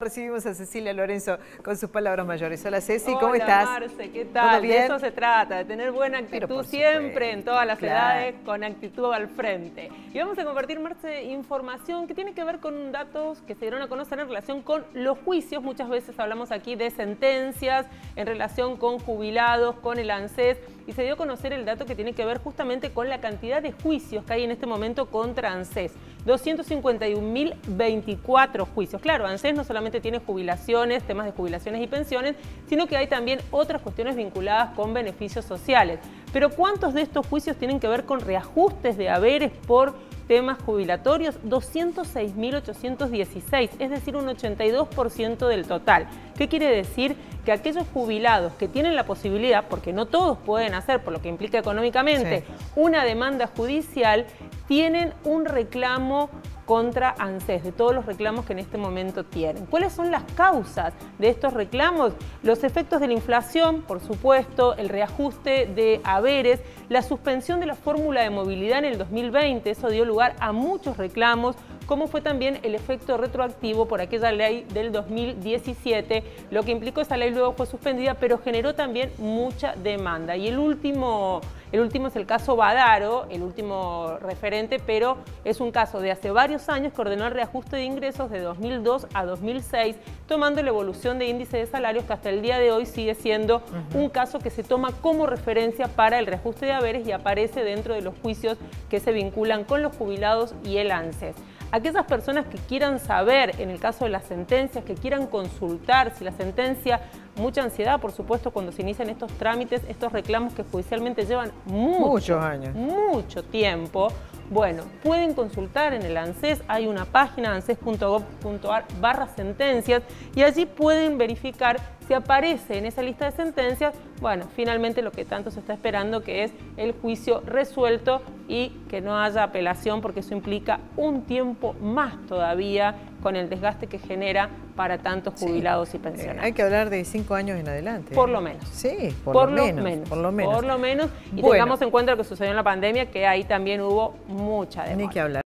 Recibimos a Cecilia Lorenzo con sus palabras mayores. Hola Ceci, ¿cómo estás? Hola Marce, ¿qué tal? De eso se trata, de tener buena actitud siempre en todas las edades, con actitud al frente. Y vamos a compartir, Marce, información que tiene que ver con datos que se dieron a conocer en relación con los juicios. Muchas veces hablamos aquí de sentencias en relación con jubilados, con el ANSES, y se dio a conocer el dato que tiene que ver justamente con la cantidad de juicios que hay en este momento contra ANSES. 251.024 juicios. Claro, ANSES no solamente tiene jubilaciones, temas de jubilaciones y pensiones, sino que hay también otras cuestiones vinculadas con beneficios sociales. Pero ¿cuántos de estos juicios tienen que ver con reajustes de haberes por temas jubilatorios? 206.816, es decir, un 82% del total. ¿Qué quiere decir? Que aquellos jubilados que tienen la posibilidad, porque no todos pueden hacer, por lo que implica económicamente, una demanda judicial, tienen un reclamo contra ANSES, de todos los reclamos que en este momento tienen. ¿Cuáles son las causas de estos reclamos? Los efectos de la inflación, por supuesto, el reajuste de haberes, la suspensión de la fórmula de movilidad en el 2020, eso dio lugar a muchos reclamos, como fue también el efecto retroactivo por aquella ley del 2017, lo que implicó esa ley luego fue suspendida, pero generó también mucha demanda. Y el último, el último es el caso Badaro, el último referente, pero es un caso de hace varios años que ordenó el reajuste de ingresos de 2002 a 2006, tomando la evolución de índice de salarios que hasta el día de hoy sigue siendo un caso que se toma como referencia para el reajuste de haberes y aparece dentro de los juicios que se vinculan con los jubilados y el ANSES. Aquellas personas que quieran saber, en el caso de las sentencias, que quieran consultar si la sentencia, mucha ansiedad, por supuesto, cuando se inician estos trámites, estos reclamos que judicialmente llevan muchos años, mucho tiempo, bueno, pueden consultar en el ANSES, hay una página anses.gov.ar barra sentencias y allí pueden verificar si aparece en esa lista de sentencias, bueno, finalmente lo que tanto se está esperando que es el juicio resuelto y que no haya apelación porque eso implica un tiempo más todavía con el desgaste que genera para tantos jubilados y eh, pensionados. hay que hablar de cinco años en adelante. Por lo menos. Sí, por, lo, menos, Por lo menos. Por lo menos. Y tengamos en cuenta lo que sucedió en la pandemia, que ahí también hubo mucha demanda. Ni que hablar.